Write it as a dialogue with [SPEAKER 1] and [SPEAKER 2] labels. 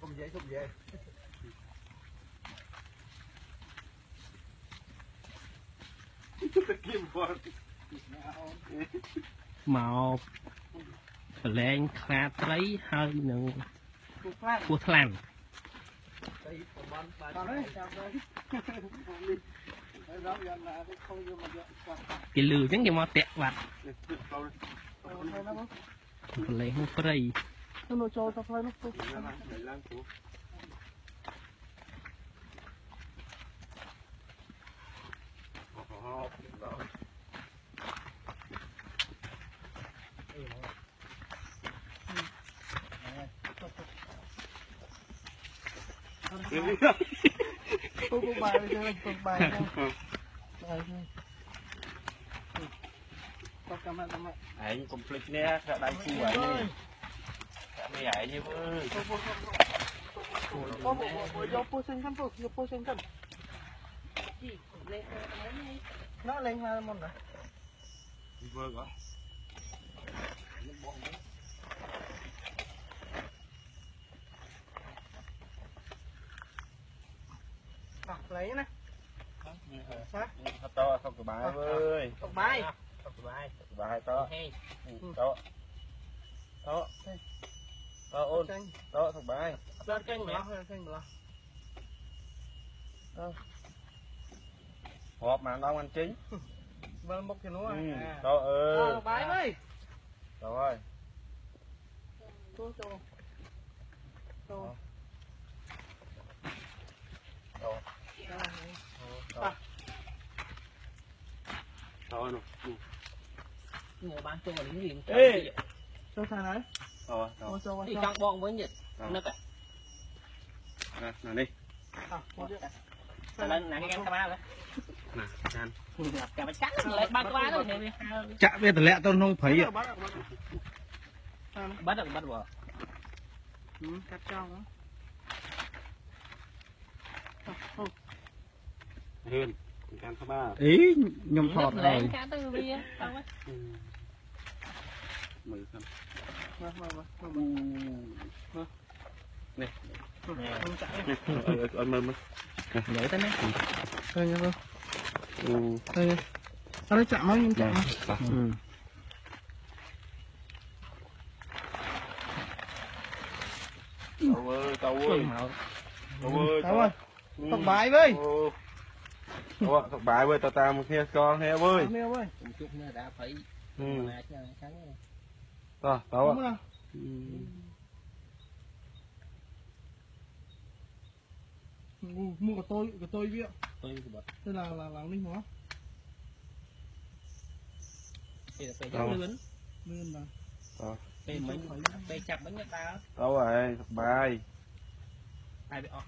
[SPEAKER 1] không dễ không dễ
[SPEAKER 2] màu lên khá trấy hơi nữa của thlan ទៅបានបានគេលឺអញ្ចឹងគេមកតាក់បាត់
[SPEAKER 3] ប្រ
[SPEAKER 2] លេងព្រៃ
[SPEAKER 3] Tôi nó cho cho phải nó phô. Cô cô bài rồi, cô bài rồi. Bài
[SPEAKER 1] rồi. Có camera, camera. Anh complete nè, ra đây khu. อ๋อ
[SPEAKER 3] ตุ๊กบายเลยตุ๊กบายเลยบายเลยตุ๊กกำลังกำลัง
[SPEAKER 1] Anh complete nè, cả đại phu ấy này. Cả mày ấy như ơi.
[SPEAKER 3] ก็บอกว่าโยปูเซนกันปุ๊บโยปูเซนกันน่าเล็งมาหมดนะ
[SPEAKER 1] Đi vơ quá.
[SPEAKER 3] อ่ะไหลนะ
[SPEAKER 1] Thật to, không có bài ơi.
[SPEAKER 3] ตกใบ
[SPEAKER 1] Không có bài. Không có bài to.
[SPEAKER 2] ហេ
[SPEAKER 1] Ừ, To. To. តើ
[SPEAKER 3] អូនតើសុបាយស្លាត់កាញ់ម្លោះកាញ់ម្លោះ
[SPEAKER 1] អើរាប់មក
[SPEAKER 3] ដល់មិនចេញបើមុខគេនោះតើ
[SPEAKER 1] អើសុ
[SPEAKER 3] បាយមើ
[SPEAKER 1] ល
[SPEAKER 3] តើហើយចូល
[SPEAKER 1] ចូ
[SPEAKER 3] លចូលចូលបា
[SPEAKER 1] ទតើនោះ
[SPEAKER 2] ងើបានចូលនេះរៀង
[SPEAKER 3] ចូល
[SPEAKER 1] ចូ
[SPEAKER 3] លខាងណា
[SPEAKER 2] នេះចង់បងវិញទៀតនឹក
[SPEAKER 3] ណានេះ
[SPEAKER 2] ឥឡូវណាគេកាន់ក្បាល
[SPEAKER 1] ណាចា
[SPEAKER 2] នកាប់ចាក់លេបបាក់ក្បាលទៅ
[SPEAKER 4] ចាក់វាតម្លាក់ទៅក្នុងព្រៃ
[SPEAKER 2] បាត់បាត់បា
[SPEAKER 3] ត់បងកាត់ចង់ហឿនកា
[SPEAKER 1] ន់ក្បាល
[SPEAKER 4] អីខ្ញុំថតហើយ
[SPEAKER 2] ចាក់ទៅវាមើ
[SPEAKER 1] លសិន
[SPEAKER 3] มามามามามานี่นี่
[SPEAKER 1] เอาเอา
[SPEAKER 2] มามา
[SPEAKER 3] เดี๋ยวตั้งนี่เฮ้
[SPEAKER 1] ย
[SPEAKER 3] เฮ้ยเฮ้ยอะไรจับมั้ยยังจับมั้ย
[SPEAKER 1] อื
[SPEAKER 4] ม
[SPEAKER 1] Tàu ơi,
[SPEAKER 2] tàu
[SPEAKER 1] ơi. Tàu ơi.
[SPEAKER 3] Tàu ơi. Tóc bài
[SPEAKER 1] với. Ủa, tóc bài với tao tao một kia con he ơi.
[SPEAKER 2] Mấy ơi. Chút nữa đã phải.
[SPEAKER 1] Ừ
[SPEAKER 3] à báo à mua của tôi
[SPEAKER 2] của tôi biết
[SPEAKER 3] tôi là là là linh hóa đây là
[SPEAKER 2] cây lớn lớn mà cây mấy cây chặt bánh người ta
[SPEAKER 1] đâu rồi thằng bài.
[SPEAKER 2] Bị ọt